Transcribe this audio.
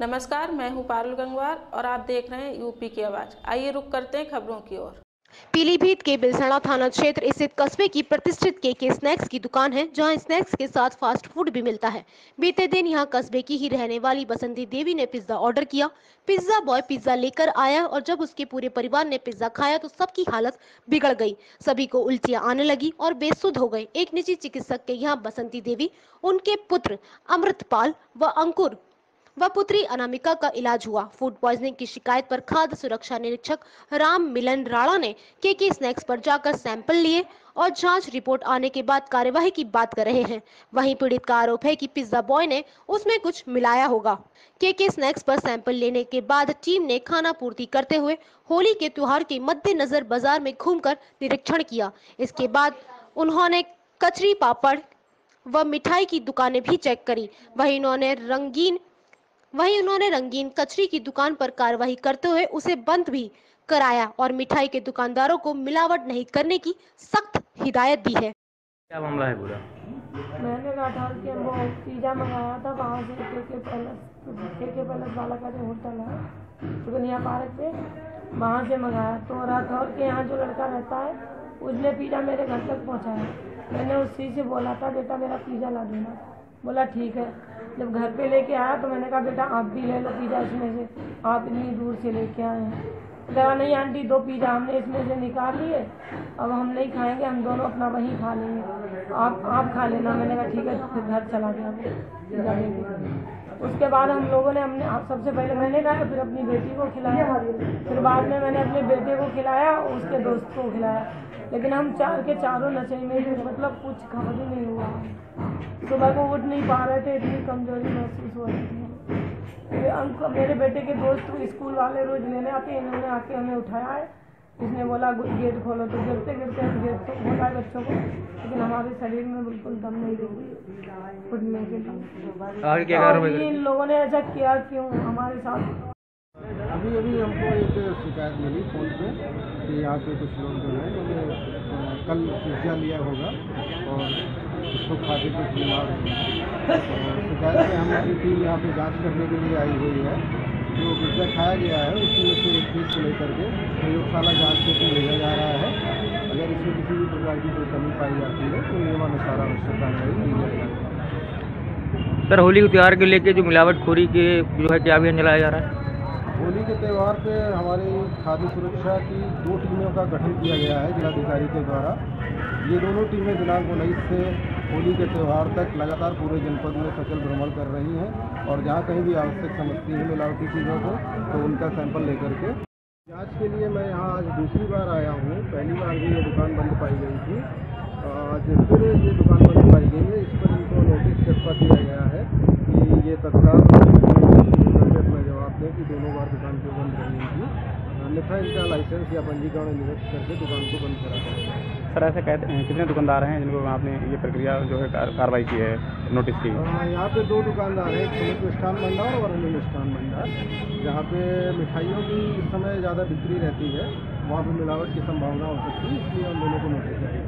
नमस्कार, मैं हूँ पारुल गंगवार और आप देख रहे हैं यूपी की आवाज़। आइए रुक करते हैं खबरों की ओर। पीलीभीत के बिलसड़ा थाना क्षेत्र स्थित कस्बे की प्रतिष्ठित के के स्नैक्स की दुकान है, जहाँ स्नैक्स के साथ फास्ट फ़ूड भी मिलता है। बीते दिन यहाँ कस्बे की ही रहने वाली बसंती देवी ने पिज्जा ऑर्डर किया। पिज्जा बॉय पिज्जा लेकर आया और जब उसके पूरे परिवार ने पिज्जा खाया तो सबकी हालत बिगड़ गई। सभी को उल्टियाँ आने लगी और बेसुध हो गए। एक निजी चिकित्सक के यहाँ बसंती देवी, उनके पुत्र अमृतपाल व अंकुर व पुत्री अनामिका का इलाज हुआ। फ़ूड पॉइजनिंग की शिकायत पर खाद्य सुरक्षा निरीक्षक राम मिलन राणा ने के के स्नैक्स पर जाकर सैंपल लिए और जाँच रिपोर्ट आने के बाद कार्यवाही की बात कर रहे हैं। वहीं पीड़ित का आरोप है कि पिज्जा बॉय ने उसमें कुछ मिलाया होगा। के के स्नैक्स पर सैंपल लेने के बाद टीम ने खाना पूर्ति करते हुए होली के त्योहार के मद्देनजर बाज़ार में घूमकर निरीक्षण किया। इसके बाद उन्होंने कचरी पापड़ व मिठाई की दुकानें भी चेक करी। वहीं उन्होंने रंगीन वहीं उन्होंने रंगीन कचरी की दुकान पर कार्रवाई करते हुए उसे बंद भी कराया और मिठाई के दुकानदारों को मिलावट नहीं करने की सख्त हिदायत दी है। क्या मामला है पूरा? मैंने राठौर के वो पिज़्ज़ा मंगाया था वहाँ से के के पैलेस के के पैलेस वाला का जो होटल है सुगनिया पार्क पे वहाँ से मंगाया तो राठौर के यहाँ जो लड़का रहता है उसने पिज़्ज़ा मेरे घर तक पहुँचाया। मैंने उसी से बोला था बेटा मेरा पिज़्ज़ा ला देना। बोला, ठीक है। जब घर पे लेके आया तो मैंने कहा, बेटा, आप भी ले लो पिज़्ज़ा इसमें से। आप इतनी दूर से लेके आए हैं। कहा, नहीं आंटी, दो पिज़्ज़ा हमने इसमें से निकाल लिए। अब हम नहीं खाएँगे, हम दोनों अपना वहीं खा लेंगे। आप आप खा लेना। मैंने कहा, ठीक है, फिर घर चला गया उसके बाद हम लोगों ने हमने सबसे पहले मैंने खाया फिर अपनी बेटी को खिलाया। फिर बाद में मैंने अपने बेटे को खिलाया और उसके दोस्त को खिलाया। लेकिन हम चार के चारों नशे में मतलब कुछ खबर ही नहीं हुआ। सुबह को उठ नहीं पा रहे थे, इतनी कमज़ोरी महसूस हो रही थी। मेरे अंक मेरे बेटे के दोस्त स्कूल वाले रोज लेने आते हैं इन्होंने आके हमें उठाया है। इसने बोला गेट खोलो तो गिरते गिरते हम गेट तो खोला है बच्चों को। लेकिन हमारे शरीर में बिल्कुल दम नहीं रही उठने के लिए और कार्रवाई इन लोगों ने ऐसा किया क्यों? हमारे साथ अभी अभी हमको एक शिकायत मिली फ़ोन पे कि यहाँ पे कुछ लोग जो है उन्होंने कल पिज़्ज़ा लिया होगा और उसको खाते कुछ बीमार शिकायत में हमारी टीम यहाँ पे जाँच करने के लिए आई हुई है। जो पिज़्ज़ा खाया गया है उसमें से एक पीस को लेकर के प्रयोगशाला जाँच के लिए भेजा जा रहा है। अगर इसमें किसी भी प्रकार की कोई कमी पाई जाती है तो नियमानुसार आवश्यक कार्रवाई की जाएगी। सर होली के त्यौहार के लेके जो मिलावटखोरी के जो है क्या अभियान चलाया जा रहा है? होली के त्यौहार पे हमारे खाद्य सुरक्षा की दो टीमों का गठन किया गया है जिलाधिकारी के द्वारा। ये दोनों टीमें दिनांक उन्नीस से होली के त्यौहार तक लगातार पूरे जनपद में सचल भ्रमण कर रही हैं और जहाँ कहीं भी आवश्यक समझती है मिलावटी चीज़ों को तो उनका सैंपल लेकर के। जाँच के लिए मैं यहाँ आज दूसरी बार आया हूँ। पहली बार भी ये दुकान बंद पाई गई थी। जिस फिर ये दुकान बंद पाई गई है। इस पर इनको नोटिस चस्पा दिया गया है कि ये तत्काल अपना जवाब दें कि दोनों बार दुकान को बंद थी। अन्यथा इनका लाइसेंस या पंजीकरण निरस्त करके दुकान को बंद करा जाएगा सर ऐसे कहते हैं, कितने दुकानदार हैं जिनको आपने ये प्रक्रिया जो है कार- कार्रवाई की है नोटिस की? यहाँ पे दो दुकानदार हैं, एक मिष्ठान भंडार और अनिल मिष्ठान भंडार। जहाँ पे मिठाइयों की इस समय ज़्यादा बिक्री रहती है, वहाँ पर मिलावट की संभावना हो सकती है